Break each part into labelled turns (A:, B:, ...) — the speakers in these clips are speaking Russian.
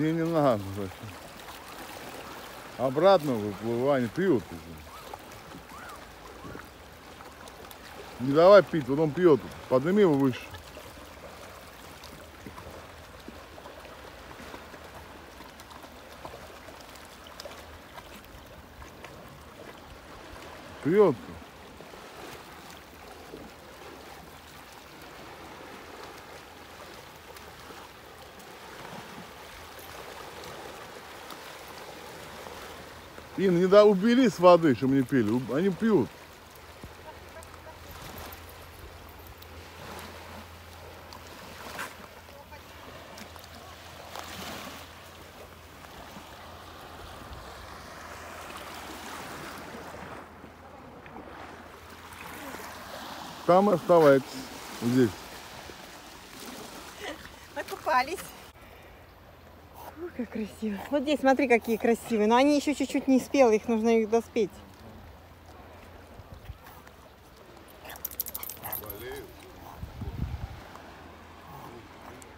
A: Не надо. Обратно выплывай, не пьют уже. Не давай пить, вот он пьет. Подними его выше. Пьет. Да, убери с воды, чтобы не пили. Они пьют. Там оставайтесь. Здесь.
B: Накупались. Ой, как красиво. Вот здесь смотри, какие красивые. Но они еще чуть-чуть не спелые, их нужно их доспеть.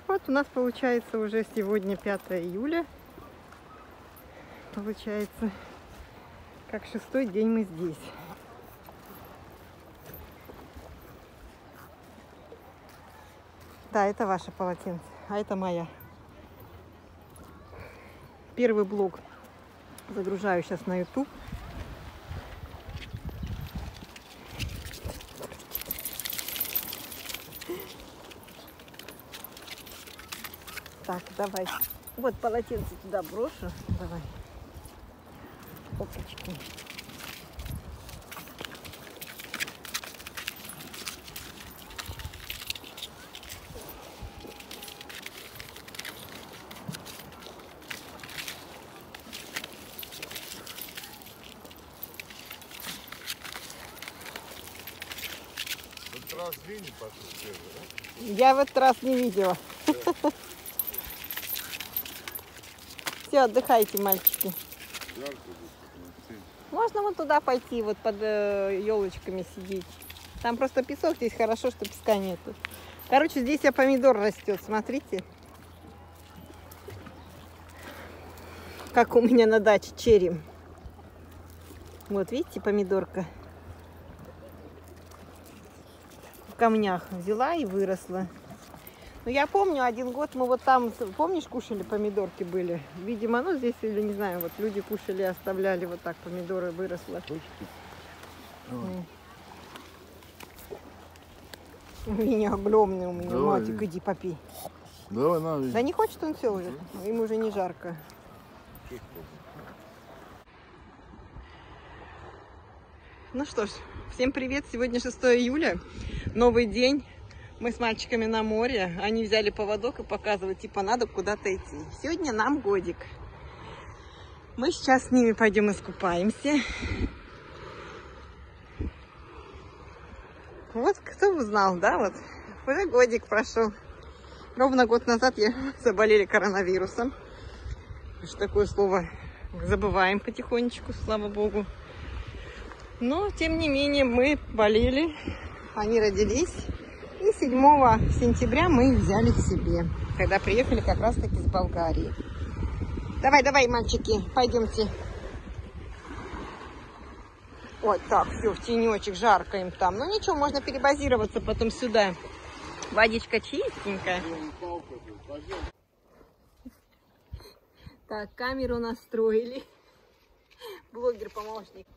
B: Вот у нас получается уже сегодня 5 июля. Получается, как шестой день мы здесь. Да, это ваше полотенце, а это моя. Первый блог загружаю сейчас на YouTube. Так, давай. Вот полотенце туда брошу. Давай. Опачки.
A: Раз день пошел первый,
B: Я в этот раз не видела. Все, отдыхайте, мальчики. Можно вот туда пойти, вот под елочками сидеть. Там просто песок, здесь хорошо, что песка нету. Короче, здесь я помидор растет, смотрите. Как у меня на даче черри. Вот, видите, помидорка. В камнях взяла и выросла. Ну, я помню, один год мы вот там, помнишь, кушали помидорки были? Видимо, ну, здесь, или не знаю, вот люди кушали, оставляли вот так, помидоры выросло.
A: Точки.
B: Меня огромный у меня.
A: Давай.
B: Матик, иди попей.
A: Давай, на,
B: Да не хочет он все уже. Ему уже не жарко. Ну что ж, всем привет. Сегодня 6 июля. Новый день. Мы с мальчиками на море. Они взяли поводок и показывают, типа, надо куда-то идти. Сегодня нам годик. Мы сейчас с ними пойдем искупаемся. Вот кто узнал, да, вот. Уже годик прошел. Ровно год назад я заболели коронавирусом. Уж такое слово забываем потихонечку, слава богу. Но, тем не менее, мы болели, они родились. И 7 сентября мы их взяли к себе, когда приехали как раз-таки с Болгарии. Давай, давай, мальчики, пойдемте. Ой, так, все, в тенечек, жарко им там. Ну ничего, можно перебазироваться потом сюда. Водичка чистенькая. Так, камеру настроили. Блогер-помощник.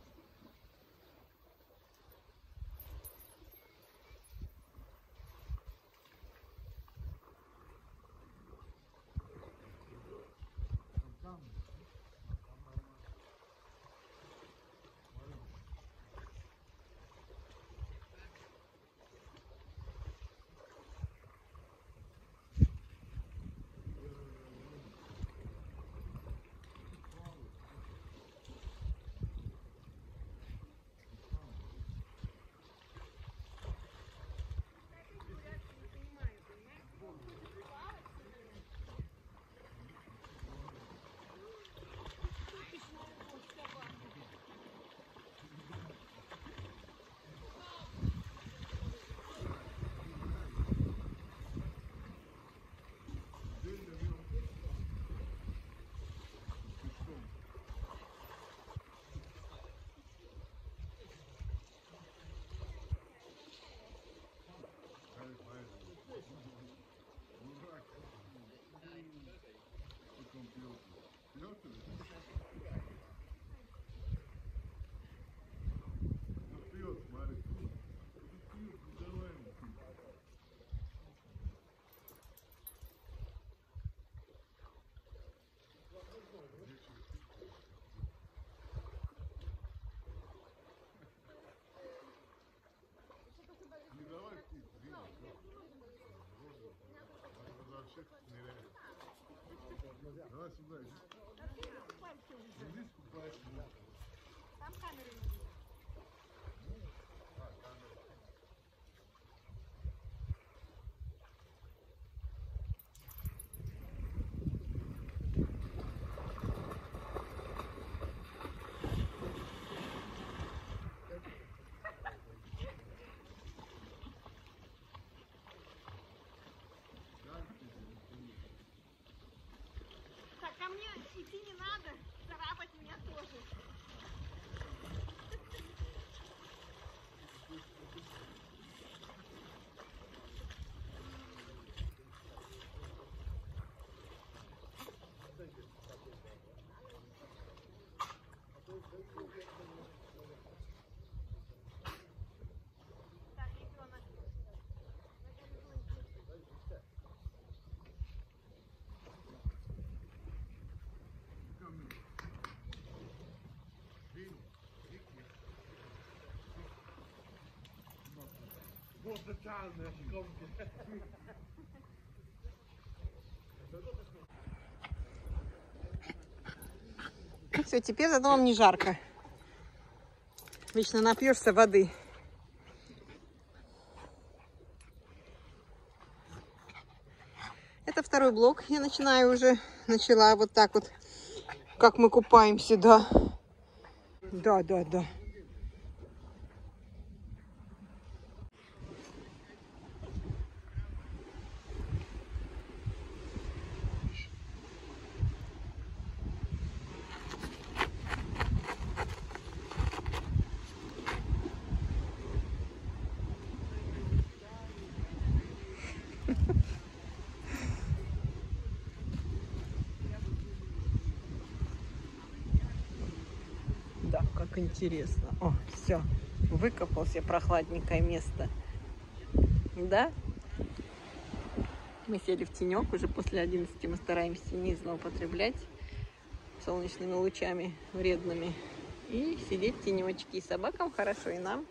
A: Давай сюда. иди. Иди
B: идти не надо, царапать меня тоже. Все, теперь за домом не жарко. Вечно напьешься воды. Это второй блок. Я начинаю уже. Начала вот так вот, как мы купаемся. Да, да, да. Да, как интересно. О, все, выкопал себе прохладненькое место. Да? Мы сели в тенек, уже после 11 мы стараемся не злоупотреблять солнечными лучами вредными. И сидеть в тенечке. И собакам хорошо, и нам.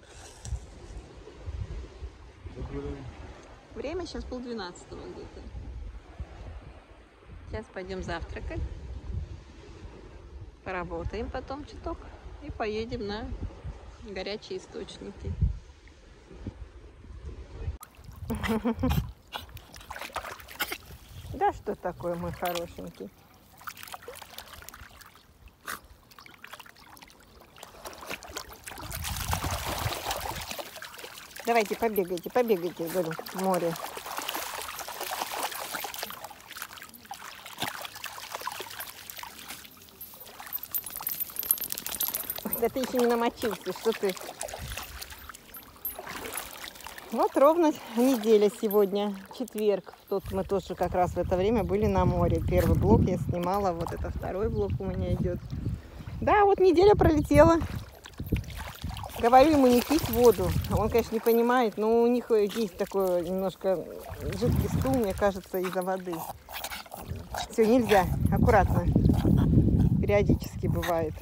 B: Время сейчас полдвенадцатого где-то. Сейчас пойдем завтракать. Поработаем потом чуток. И поедем на горячие источники. Да что такое, мой хорошенький? Давайте побегайте, побегайте, говорю, в море. Да ты еще не намочился, что ты? Вот ровно неделя сегодня, четверг. Тут мы тоже как раз в это время были на море. Первый блок я снимала, вот это второй блок у меня идет. Да, вот неделя пролетела. Говорю ему не пить воду. Он, конечно, не понимает, но у них есть такой немножко жидкий стул, мне кажется, из-за воды. Все, нельзя. Аккуратно. Периодически бывает.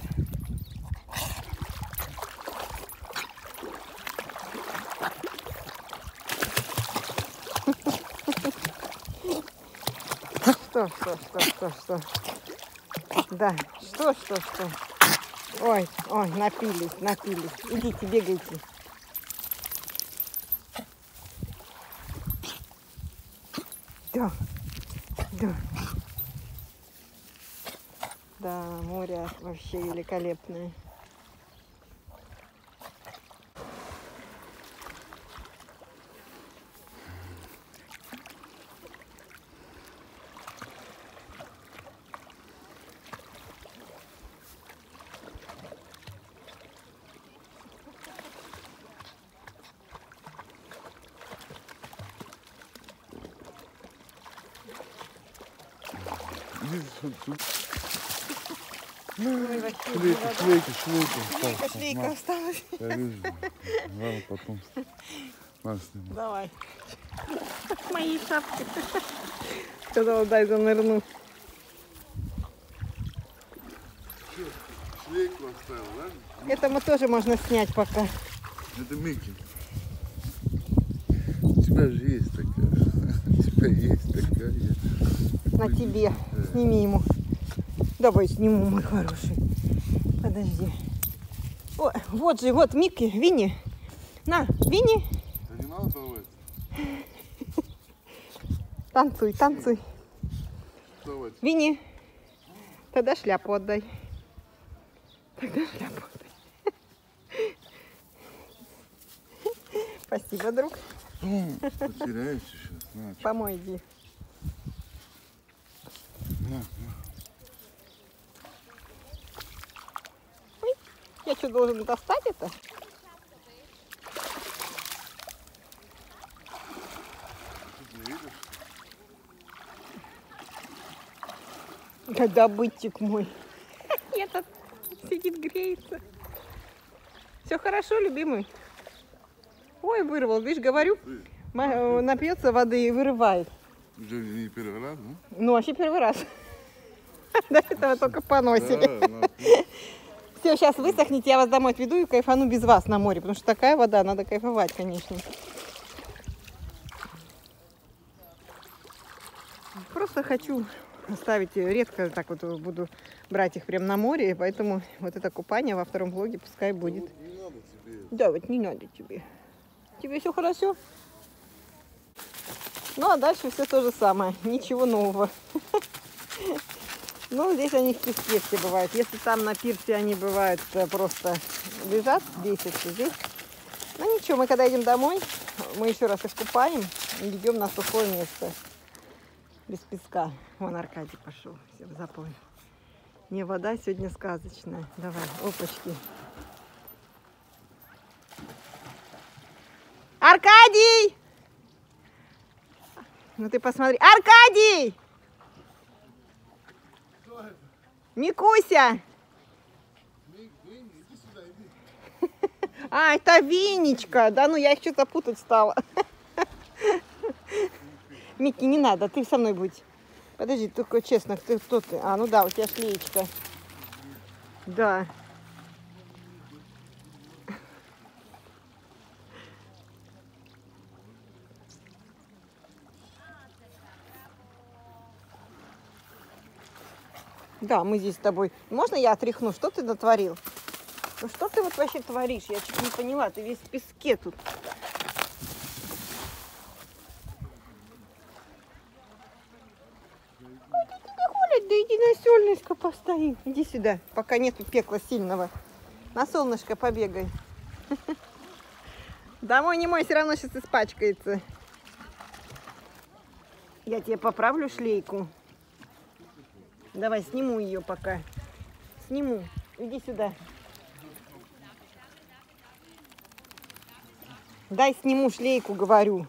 B: Что, что, что, что, что? Да, что, что, что? Ой, ой, напились, напились. Идите, бегайте. Да, да. Да, море вообще великолепное.
A: Иди сюда, сюда.
B: Вообще
A: Шлейка,
B: вода.
A: шлейка, шлейка.
B: Осталась.
A: Я вижу. Ладно, потом. На, снимай.
B: Давай. Мои шапки. Сказала, дай занырну.
A: Шлейку оставил, да?
B: Этому тоже можно снять пока.
A: Это Микки. У тебя же есть такая. тебя есть такая.
B: На тебе. Сними ему. Давай сниму, мой хороший. Подожди. О, вот же, вот Микки, Винни. На, Винни,
A: Да не надо давать.
B: танцуй, танцуй.
A: Давать.
B: Винни, тогда шляпу отдай. Тогда шляпу отдай. Спасибо, друг.
A: Ну, потеряешься сейчас.
B: Помой иди. Я что, должен достать это? Да добытчик мой. Этот сидит, греется. Все хорошо, любимый. Ой, вырвал, видишь, говорю, э, напьется воды и вырывает.
A: уже не первый раз, ну?
B: Ну, вообще первый раз. До этого только поносили. Все, сейчас высохните, я вас домой отведу и кайфану без вас на море, потому что такая вода, надо кайфовать, конечно. Просто хочу ставить, редко так вот буду брать их прям на море, поэтому вот это купание во втором влоге пускай будет.
A: не надо тебе.
B: Да, вот не надо тебе. Тебе все хорошо? Ну, а дальше все то же самое. Ничего нового. Ну, здесь они в песке все бывают. Если там на пирсе они бывают э, просто лежат, бесятся здесь. Ну, ничего, мы когда идем домой, мы еще раз их купаем и идем на сухое место. Без песка. Вон Аркадий пошел. Все в запой. Не, вода сегодня сказочная. Давай, опачки. Аркадий! Ну ты посмотри. Аркадий! Микуся! А, это Винечка. Да ну, я их что-то путать стала. Микки, не надо, ты со мной будь. Подожди, только честно, ты кто ты? А, ну да, у тебя шлеечка. Да. Да, мы здесь с тобой. Можно я отряхну? Что ты натворил? Ну что ты вот вообще творишь? Я чуть не поняла. Ты весь в песке тут. Да иди на солнышко постои. Иди сюда, пока нету пекла сильного. На солнышко побегай. Домой не мой, все равно сейчас испачкается. Я тебе поправлю шлейку. Давай, сниму ее пока. Сниму. Иди сюда. Дай сниму шлейку, говорю.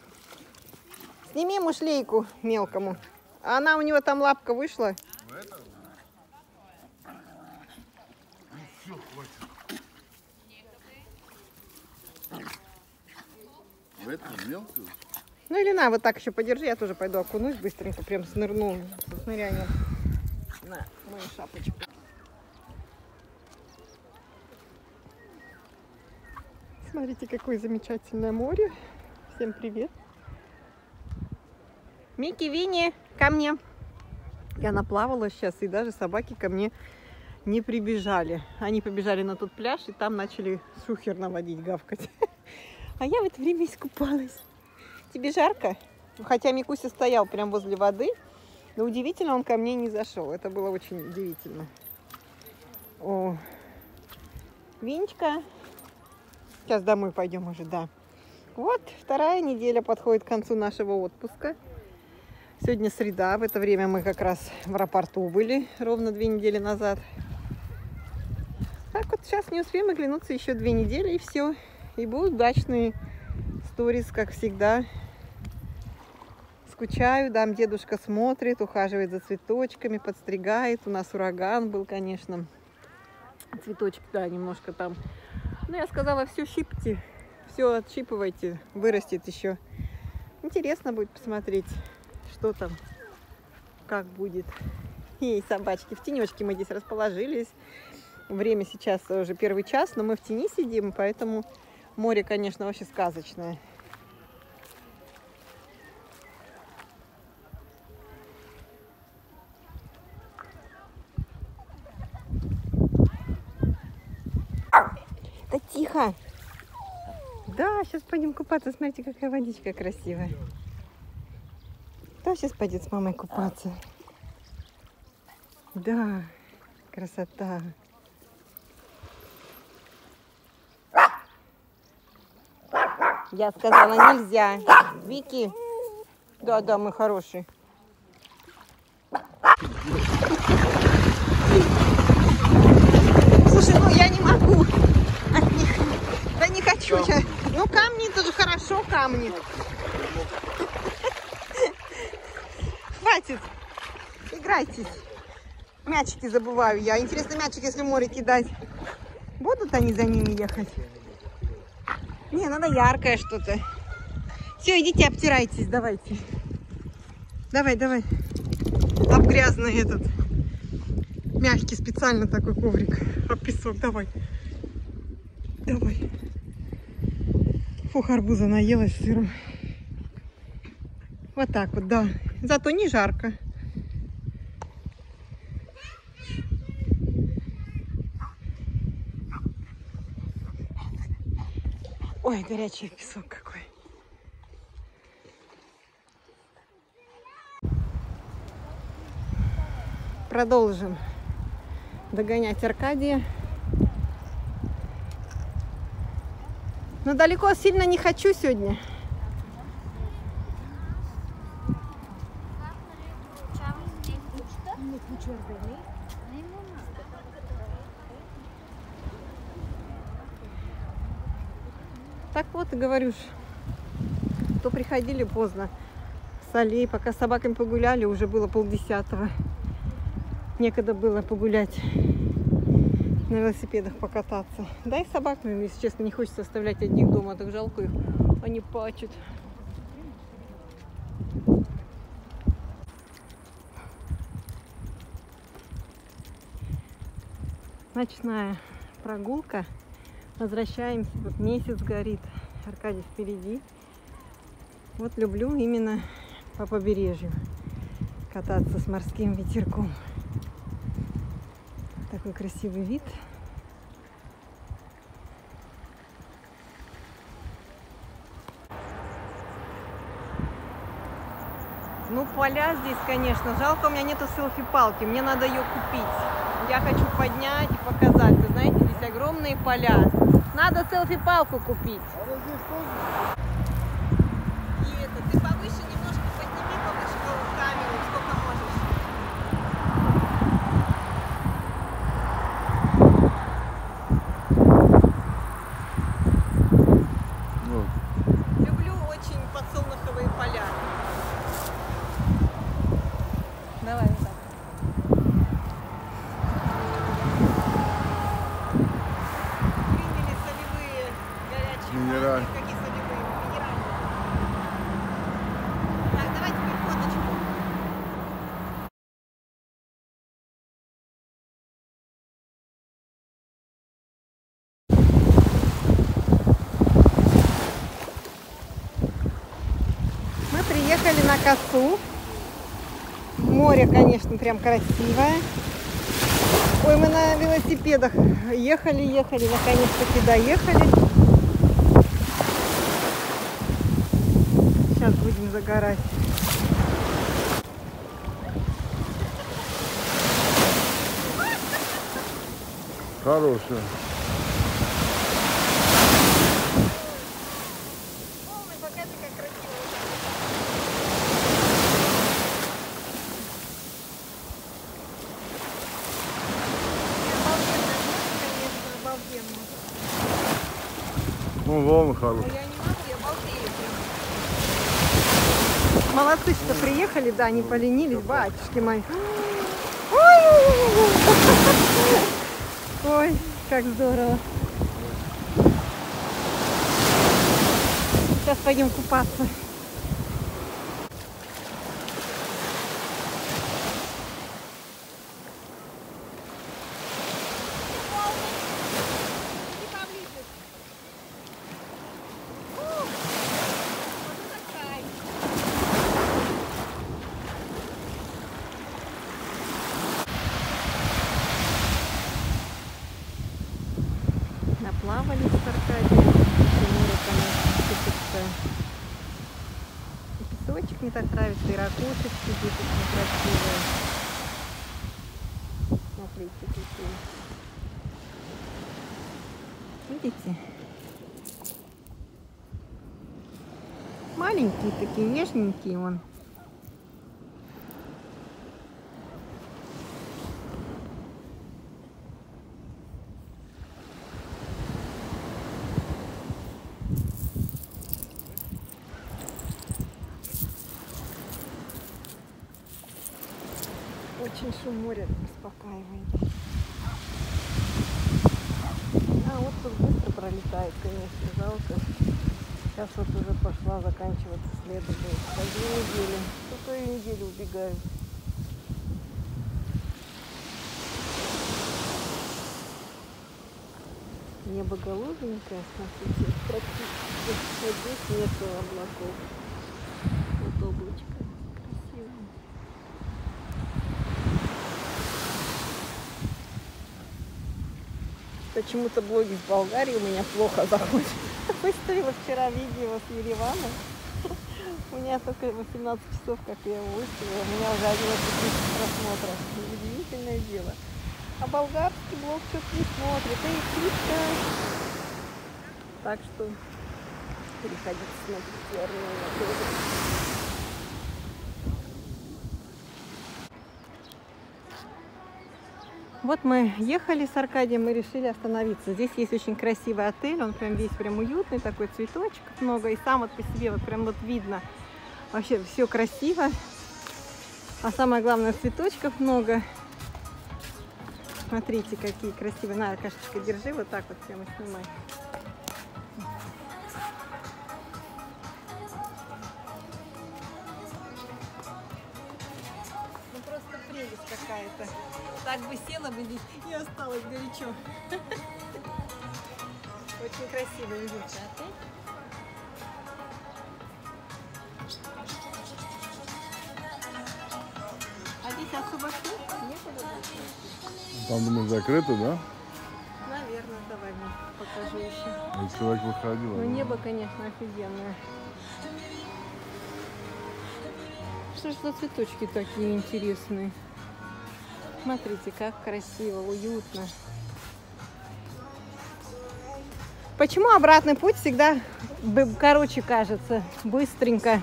B: Сними ему шлейку мелкому. А она у него там лапка вышла.
A: В этом мелкую?
B: Ну или на, вот так еще подержи, я тоже пойду окунусь быстренько, прям снырну снырянием. На, мою шапочку. Смотрите, какое замечательное море. Всем привет. Микки, Винни, ко мне. Я наплавала сейчас, и даже собаки ко мне не прибежали. Они побежали на тот пляж, и там начали шухер наводить, гавкать. А я в это время искупалась. Тебе жарко? Хотя Микуся стоял прям возле воды, но удивительно, он ко мне не зашел. Это было очень удивительно. О, Винечка. Сейчас домой пойдем уже, да. Вот, вторая неделя подходит к концу нашего отпуска. Сегодня среда, в это время мы как раз в аэропорту были ровно две недели назад. Так вот, сейчас не успеем оглянуться еще две недели и все. И будут удачные сторис, как всегда. Скучаю, там дедушка смотрит, ухаживает за цветочками, подстригает. У нас ураган был, конечно. Цветочек, да, немножко там. Ну, я сказала, все щипьте, все отщипывайте, вырастет еще. Интересно будет посмотреть, что там, как будет. Ей, собачки, в тенечке мы здесь расположились. Время сейчас уже первый час, но мы в тени сидим, поэтому море, конечно, вообще сказочное. Да, сейчас пойдем купаться. Смотрите, какая водичка красивая. Кто сейчас пойдет с мамой купаться? Да, красота. Я сказала, нельзя. Вики. Да, да, мы хороший. Слушай, ну я не могу. Я. Ну камни тоже хорошо, камни. Хватит. Играйтесь. Мячики забываю я. Интересно, мячик, если в море кидать, будут они за ними ехать? Не, надо яркое что-то. Все, идите, обтирайтесь, давайте. Давай, давай. Об грязный этот. Мягкий специально такой коврик. Об песок. Давай. Фух, арбуза наелась сыром. Вот так вот, да. Зато не жарко. Ой, горячий песок какой. Продолжим догонять Аркадия. Но далеко сильно не хочу сегодня. Так вот и говорю, то приходили поздно с аллеи, пока с собаками погуляли, уже было полдесятого. Некогда было погулять на велосипедах покататься. Да и собак, если честно, не хочется оставлять одних дома, так жалко их. Они плачут. Ночная прогулка. Возвращаемся. Вот месяц горит. Аркадий впереди. Вот люблю именно по побережью кататься с морским ветерком. Такой красивый вид. Ну, поля здесь, конечно. Жалко, у меня нету селфи-палки. Мне надо ее купить. Я хочу поднять и показать. Вы знаете, здесь огромные поля. Надо селфи-палку купить.
A: Она здесь тоже.
B: И это, ты повыше немножко подними повыше камеру, сколько можешь.
A: Вот.
B: Люблю очень подсолнуховые поля. Давай вот так. Приняли солевые горячие
A: Минераль.
B: ванны. Какие солевые? Минеральные. Так, давай теперь фоточку. Мы приехали на косу. Море, конечно, прям красивое. Ой, мы на велосипедах ехали, ехали, наконец-таки доехали. Сейчас будем загорать.
A: Хорошая.
B: Ой, покажи, как красиво. Обалденно, конечно, обалденно.
A: Ну, волны
B: Но
A: хорошие.
B: я не могу, я балдею прям. Молодцы, что приехали, да, не поленились, батюшки мои. Ой, как здорово. Сейчас пойдем купаться. Денис Аркадьевич, Тимура, конечно, сыпется и песочек не так нравится, и ракушек сидит очень красивая. Смотрите, какие. Видите? Маленькие такие, нежненькие он. Сейчас вот уже пошла заканчиваться следующая. За две недели. И неделю убегают. Небо голубенькое, смотрите, практически. Здесь нету облаков. Вот облачко. Красивое. Почему-то блоги в Болгарии у меня плохо заходят. Выставила вчера видео с Еревана. У меня только 18 часов, как я его выставила. У меня уже 11 тысяч просмотров. Удивительное дело. А болгарский блог что-то не смотрит. И птичка. Так что переходите смотреть Армения Вот мы ехали с Аркадием, мы решили остановиться. Здесь есть очень красивый отель, он прям весь прям уютный, такой цветочков много. И сам вот по себе вот прям вот видно, вообще все красиво. А самое главное, цветочков много. Смотрите, какие красивые. На, Аркашечка, держи вот так вот прямо снимай. Ну просто прелесть какая-то. Так бы села бы здесь и осталось горячо. Очень уютный отель. А здесь особо шум? Некуда.
A: Там, думаю, закрыто, да?
B: Наверное, давай мне покажу еще.
A: И человек выходил.
B: Ну, небо, конечно, офигенное. Что ж за цветочки такие интересные? Смотрите, как красиво, уютно. Почему обратный путь всегда короче кажется, быстренько?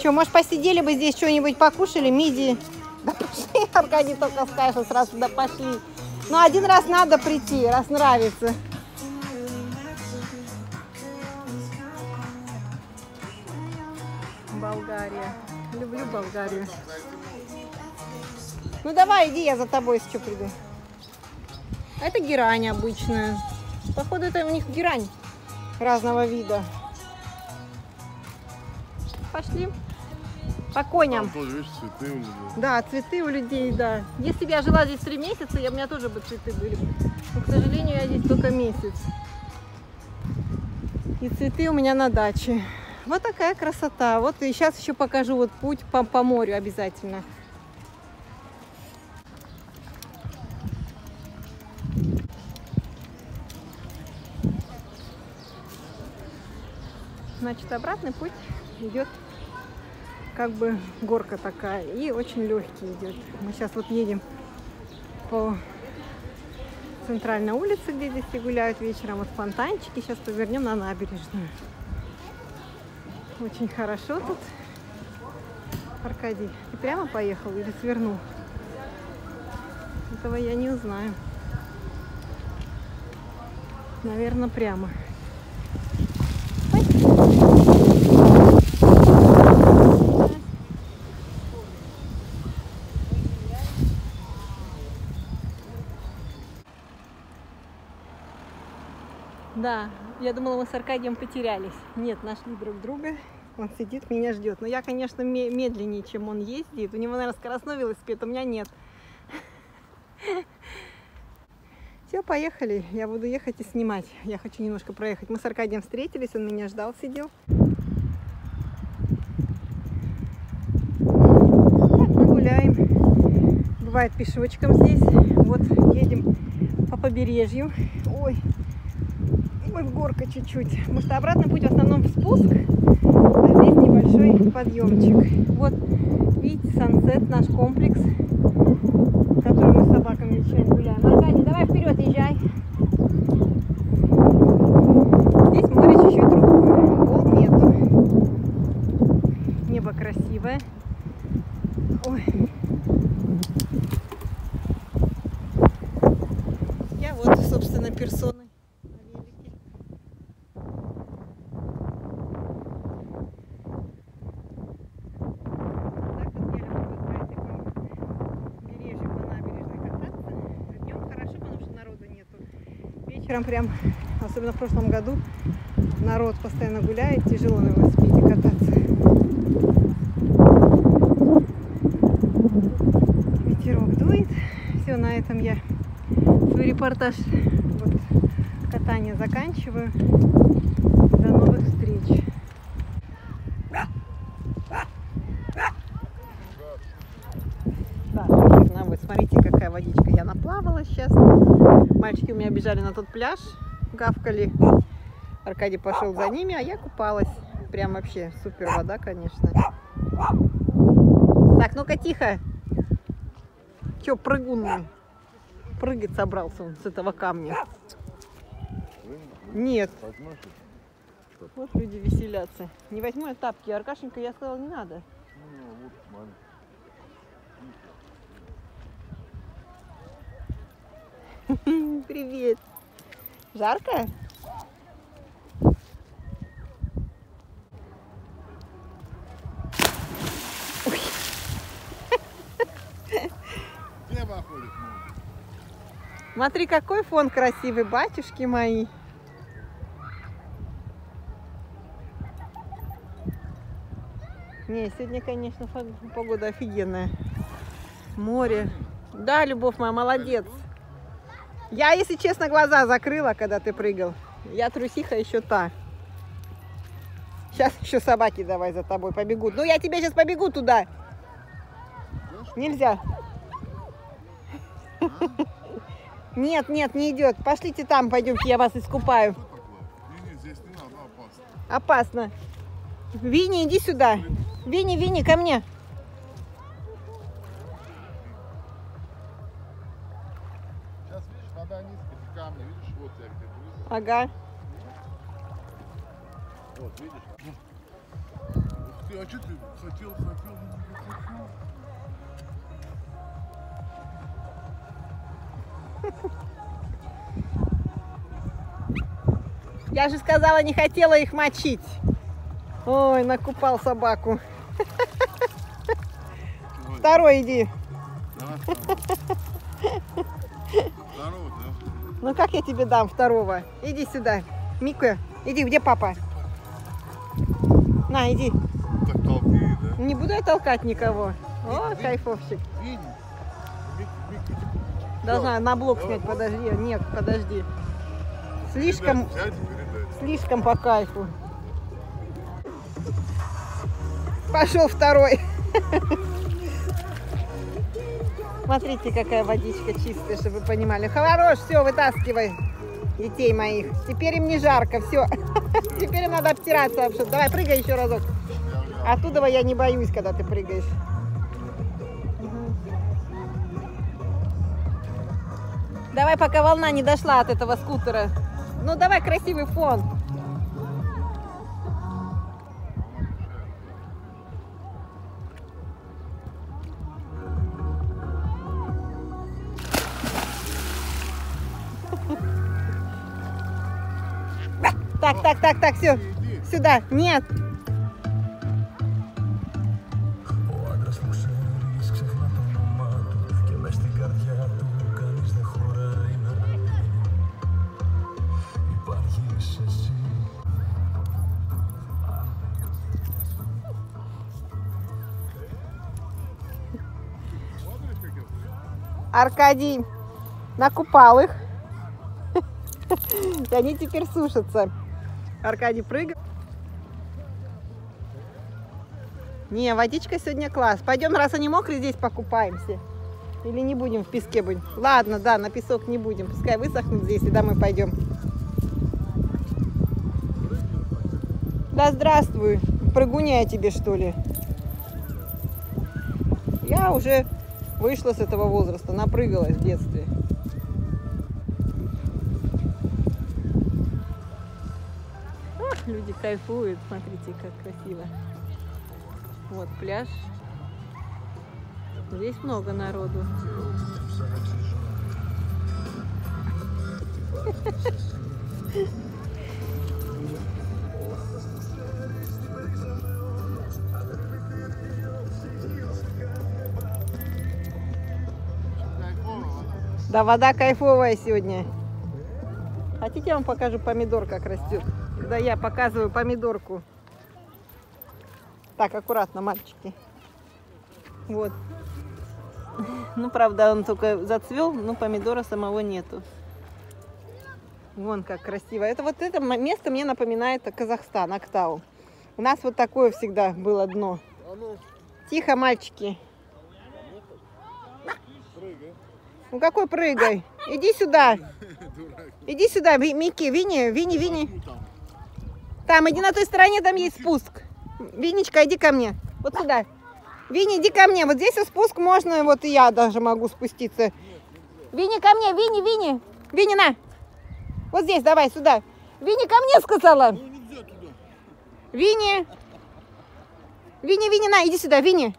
B: Че, может, посидели бы здесь, что-нибудь покушали, миди? Да пошли, Аркадий только скажет сразу, да пошли. Ну, один раз надо прийти, раз нравится. Болгария. Люблю Болгарию. Ну давай, иди, я за тобой еще приду. А это герань обычная. Походу, это у них герань разного вида. Пошли. По коням.
A: Там тоже, видишь, цветы у людей.
B: Да, цветы у людей, да. Если бы я жила здесь три месяца, я, у меня тоже бы цветы были. бы. Но, к сожалению, я здесь только месяц. И цветы у меня на даче. Вот такая красота. Вот и сейчас еще покажу вот путь по, по морю обязательно. Значит, обратный путь идет как бы горка такая и очень легкий идет. Мы сейчас вот едем по центральной улице, где все гуляют вечером, вот фонтанчики. Сейчас повернем на набережную. Очень хорошо тут. Аркадий, ты прямо поехал или свернул? Этого я не узнаю. Наверное, прямо. Да, я думала, мы с Аркадием потерялись. Нет, нашли друг друга. Он сидит, меня ждет. Но я, конечно, ме- медленнее, чем он ездит. У него, наверное, скоростной велосипед, у меня нет. Все, поехали. Я буду ехать и снимать. Я хочу немножко проехать. Мы с Аркадием встретились, он меня ждал, сидел. Мы гуляем. Бывает пешочком здесь. Вот едем по побережью. Ой, Ой, горка чуть-чуть. Потому что обратный путь в основном спуск, а здесь небольшой подъемчик. Вот, видите, сансет, наш комплекс, в котором мы с собаками вечером гуляем. Аркадий, давай вперед, езжай. Здесь море чуть-чуть другое. Волн нету. Небо красивое. Ой. Я вот, собственно, персоной на велике. Так вот я люблю вот по этому побережью, по набережной кататься. Днем хорошо, потому что народу нету. Вечером прям, особенно в прошлом году, народ постоянно гуляет, тяжело на велосипеде кататься. Ветерок дует. Все, на этом я свой репортаж вот, катания заканчиваю. До новых встреч. Да, шикарно. Вот смотрите, какая водичка. Я наплавала сейчас. Бежали на тот пляж, гавкали. Аркадий пошел за ними, а я купалась. Прям вообще супер вода, конечно. Так, ну-ка тихо. Че, прыгун? Прыгать собрался он с этого камня. Нет. Вот люди веселятся. Не возьму я тапки. Аркашенька, я сказала, не надо.
A: Ну, вот, смотри.
B: Привет. Жарко? Смотри, какой фон красивый, батюшки мои. Не, сегодня, конечно, погода офигенная. Море. Да, Любовь моя, молодец. Я, если честно, глаза закрыла, когда ты прыгал. Я трусиха еще та. Сейчас еще собаки давай за тобой побегут. Ну, я тебе сейчас побегу туда. Нельзя. Нет, нет, не идет. Пошлите там, пойдемте, я вас искупаю.
A: Опасно.
B: Винни, иди сюда. Винни, Винни, ко мне. Ага.
A: Вот, видишь? Ух ты, а что ты хотел, хотел, не хотел?
B: Я же сказала, не хотела их мочить. Ой, накупал собаку.
A: Давай,
B: Второй иди.
A: давай. Второго, да?
B: Ну как я тебе дам второго? Иди сюда. Мика, иди, где папа? На, иди.
A: Так толкни, да?
B: Не буду я толкать никого. О, кайфовщик.
A: Видишь? Мик, Мик, Мик.
B: Должна на блок снять. Подожди. Нет, подожди. Слишком,
A: передать.
B: слишком по кайфу. Пошел второй. Смотрите, какая водичка чистая, чтобы вы понимали. Хорош, все, вытаскивай детей моих. Теперь им не жарко, все. Теперь им надо обтираться. об что-то. Давай, прыгай еще разок. Оттуда я не боюсь, когда ты прыгаешь. Давай, пока волна не дошла от этого скутера. Ну, давай красивый фон. так, так, все. Сюда. Нет. Аркадий накупал их. И они теперь сушатся. Аркадий прыгает. Не, водичка сегодня класс. Пойдем, раз они мокрые, здесь покупаемся. Или не будем в песке будем? Ладно, да, на песок не будем. Пускай высохнут здесь и домой пойдем. Да здравствуй. Прыгуня я тебе, что ли? Я уже вышла с этого возраста, напрыгалась в детстве. Люди кайфуют. Смотрите, как красиво. Вот пляж. Здесь много народу. Да, вода кайфовая сегодня. Хотите, я вам покажу помидор, как растет? Когда я показываю помидорку. Так, аккуратно, мальчики. Вот. Ну, правда, он только зацвел, но помидора самого нету. Вон как красиво. Это вот это место мне напоминает Казахстан, Актау. У нас вот такое всегда было дно. Тихо, мальчики. Ну какой прыгай? Иди сюда. Иди сюда, Микки, Винни, Винни, Винни.
A: Там.
B: Иди на той стороне, там есть спуск. Винничка, иди ко мне. Вот сюда. Винни, иди ко мне. Вот здесь спуск можно, вот и я даже могу спуститься. Винни, ко мне, Винни, Винни. Винни, на. Вот здесь, давай, сюда. Винни, ко мне сказала. Винни. Винни, Винни, на, иди сюда, Винни.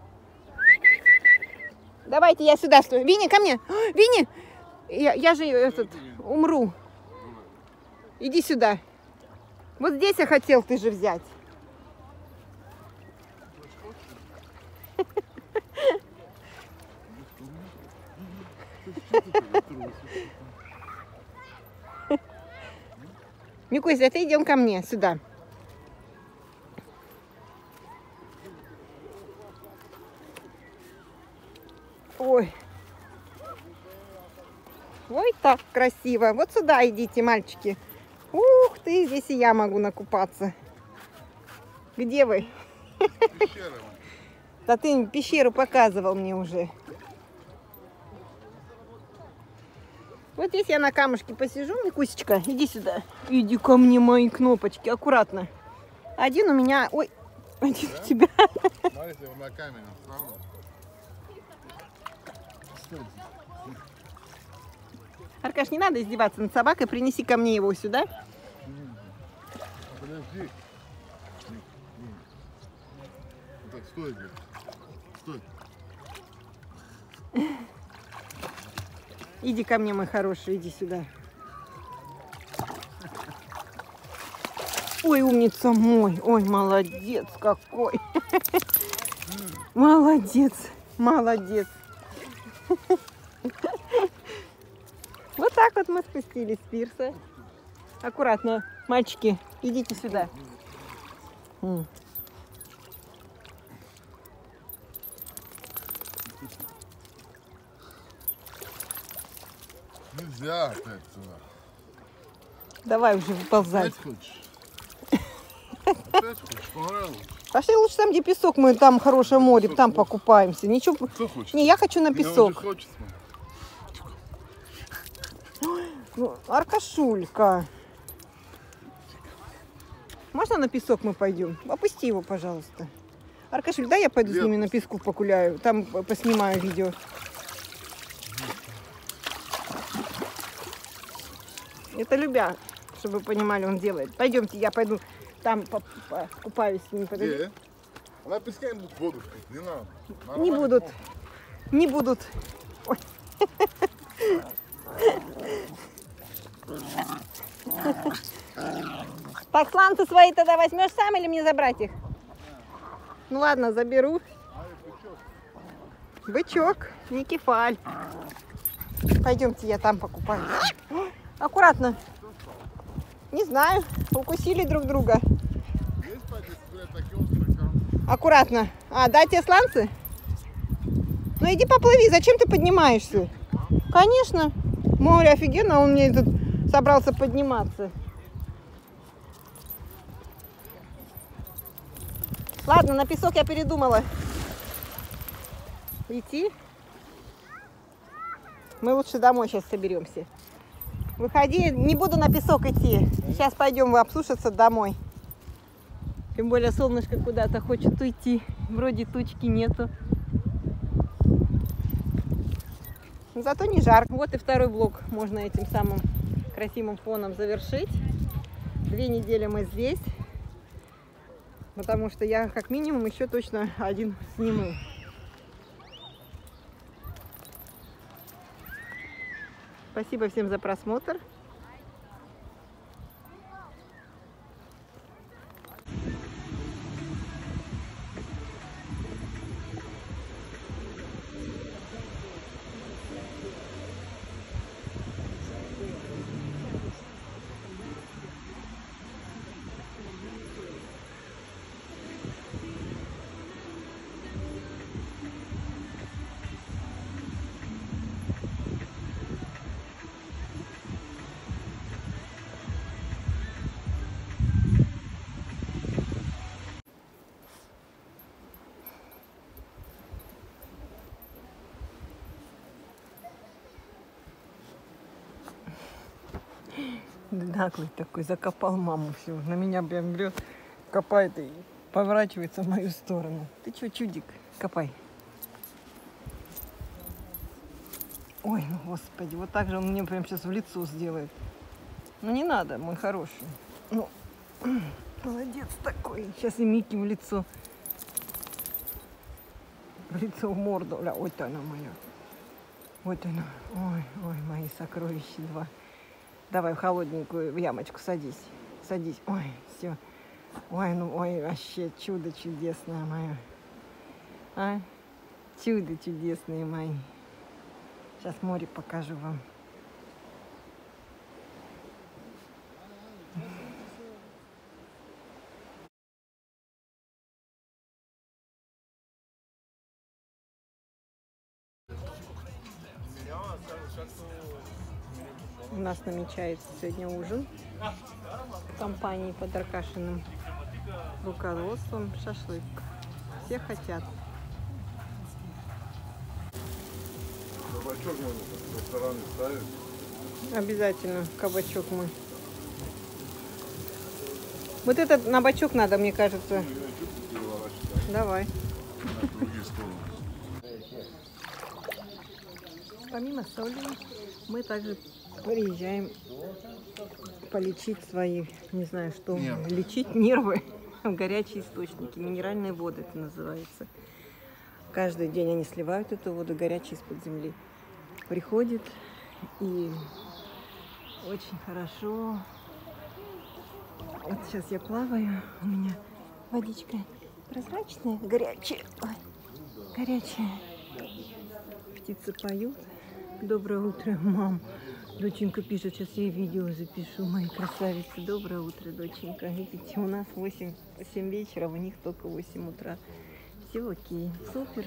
B: Давайте я сюда стою. Винни, ко мне. Винни. Я, я же этот, умру. Иди сюда. Вот здесь я хотел ты же взять. Микусь, а ты идем ко мне сюда. Ой. Ой, так красиво. Вот сюда идите, мальчики. Ух ты, здесь и я могу накупаться. Где вы?
A: Пещера.
B: Да ты пещеру показывал мне уже. Вот здесь я на камушке посижу, Микусечка, иди сюда. Иди ко мне, мои кнопочки, аккуратно. Один у меня, ой, один у тебя.
A: Смотрите, вот на камень оставлю.
B: Аркаш, не надо издеваться над собакой, принеси ко мне его сюда.
A: Подожди. Так, стой, блядь. Стой.
B: Иди ко мне, мой хороший, иди сюда. Ой, умница мой. Ой, молодец какой. Молодец, молодец. Так вот мы спустились с пирса. Аккуратно, мальчики, идите сюда.
A: Нельзя опять туда.
B: Давай уже выползай.
A: Опять хочешь? Опять хочешь? Понравилось?
B: Пошли лучше там, где песок, мы там хорошее море, там покупаемся. Ничего.
A: Кто хочет?
B: Не, я хочу на песок.
A: уже хочется.
B: Ну, Аркашулька. Можно на песок мы пойдем? Опусти его, пожалуйста. Аркашуль, да я пойду с
A: Нет.
B: ними на песку покуляю, там поснимаю видео. Это любя, чтобы вы понимали, он делает. Пойдемте, я пойду там купаюсь с ними. подожди.
A: Она пескай будут воду пить, не надо.
B: Не
A: Нормально,
B: будут.
A: ну,
B: Не будут. Ой. Так, сланцы свои тогда возьмешь сам или мне забрать их? Ну ладно, заберу. Бычок, не кефаль. Пойдемте, я там покупаю. Аккуратно. Не знаю, укусили друг друга. Аккуратно. А, дать тебе сланцы? Ну иди поплыви, зачем ты поднимаешься? Конечно. Море офигенно, он мне тут собрался подниматься. Ладно, на песок я передумала. Идти? Мы лучше домой сейчас соберемся. Выходи, не буду на песок идти. Сейчас пойдем обсушиться домой. Тем более солнышко куда-то хочет уйти. Вроде тучки нету. Но Зато не жарко. Вот и второй блок можно этим самым красивым фоном завершить. Две недели мы здесь. Потому что я как минимум еще точно один сниму. Спасибо всем за просмотр. Наглый такой, закопал маму все. На меня прям берет, копает и поворачивается в мою сторону. Ты что, чудик? Копай. Ой, ну господи, вот так же он мне прям сейчас в лицо сделает. Ну не надо, мой хороший. Ну, молодец такой. Сейчас и Микки в лицо. В лицо, в морду. Ля, вот она моя. Вот она. Ой, ой, мои сокровища два. Давай в холодненькую в ямочку садись. Садись. Ой, все. Ой, ну ой, вообще чудо чудесное мое. А? Чудо чудесные мои. Сейчас море покажу вам. Намечается сегодня ужин в компании под Аркашиным руководством шашлык. Все хотят.
A: Кабачок можно в рестораны ставить.
B: Обязательно кабачок мы. Вот этот на бачок надо, мне кажется. Давай. Помимо соли, мы также приезжаем полечить свои, не знаю что,
A: Нервы.
B: лечить нервы в горячие источники. Минеральные воды это называется. Каждый день они сливают эту воду горячей из-под земли. Приходит и очень хорошо. Вот сейчас я плаваю, у меня водичка прозрачная, горячая. Ой, горячая. Птицы поют. Доброе утро, мам. Доченька пишет, сейчас я видео запишу, мои красавицы. Доброе утро, доченька. Видите, у нас 8, 7 вечера, у них только 8 утра. Все окей, супер.